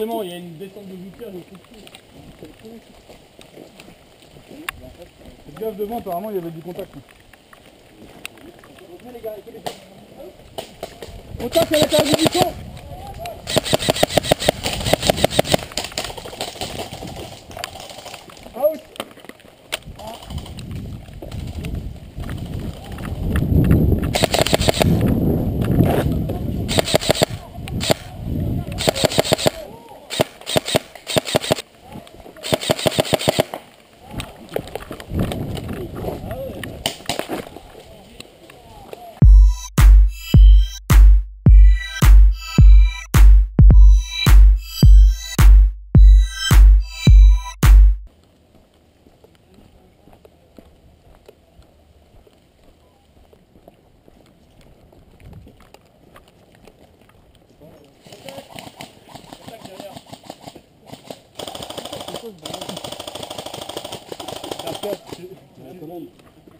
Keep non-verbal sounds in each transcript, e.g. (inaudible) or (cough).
Il y a une descente de gouttière, je sais Faites gaffe devant, apparemment il y avait du contact. Contact à l'intérieur du buisson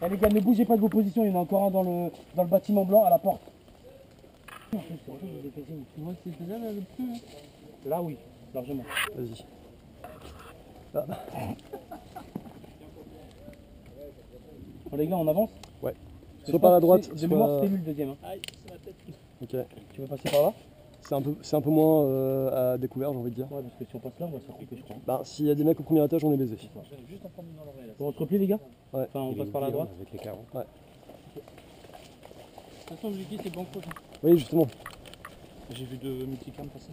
Eh les gars, ne bougez pas de vos positions, il y en a encore un dans le, dans le bâtiment blanc à la porte. Là oui, largement. Vas-y. Bon les gars, on avance Ouais. Je Soit par la droite, c'est- De soit- mémoire, c'était lui le deuxième. hein. Ok. Tu veux passer par là? C'est un peu, c'est un peu moins euh, à découvert, j'ai envie de dire. Ouais, parce que si on passe là, on va se couper, je crois. Bah, s'il y a des mecs au premier étage, on est baisé. Bon, on se replie les gars Ouais. Enfin, on passe par la droite. Avec les carreaux. Ouais. De toute façon, je lui dis, c'est banco. Oui, justement. J'ai vu deux multicams passer.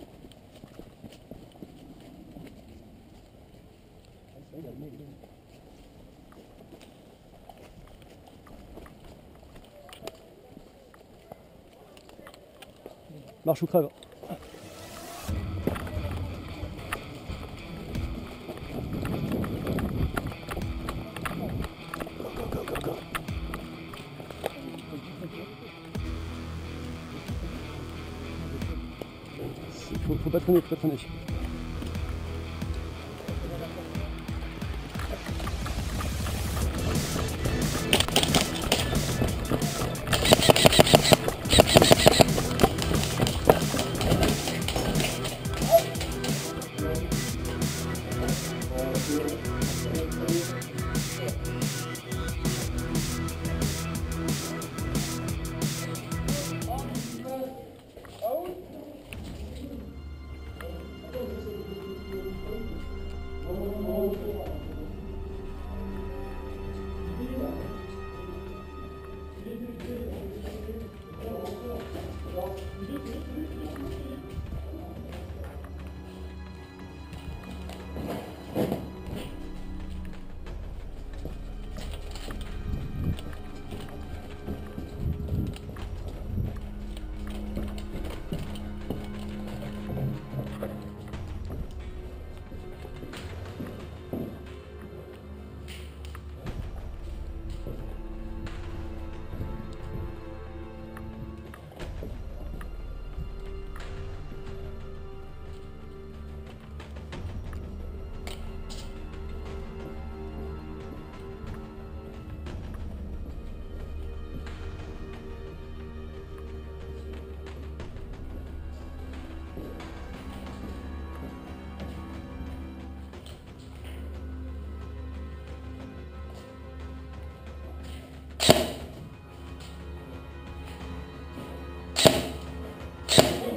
Marche ou crève. Faut, faut pas traîner, faut pas traîner.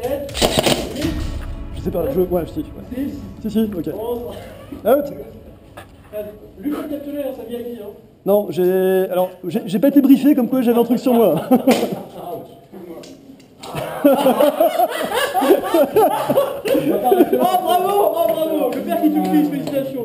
7, 8, je sais pas, je. Ouais, si. Ouais. 6, si, si, ok. Ah 11, Out Lui, faut capturer, ça vient qui, hein Non, j'ai. Alors, j'ai pas été briefé comme quoi j'avais un truc sur moi. oh (laughs) bravo, oh bravo, le père qui tue Chris, félicitations.